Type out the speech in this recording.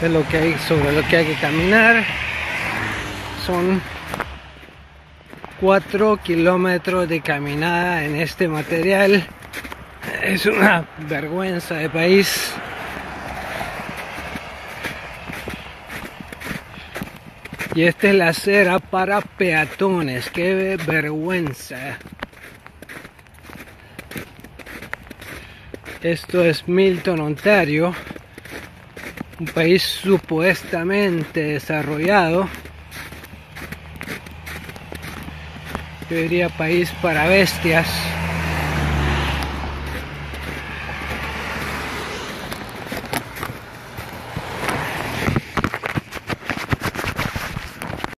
Sé lo que hay sobre lo que hay que caminar. Son 4 kilómetros de caminada en este material. Es una vergüenza de país. Y esta es la acera para peatones. Qué vergüenza. Esto es Milton, Ontario. Un país supuestamente desarrollado. Yo diría país para bestias.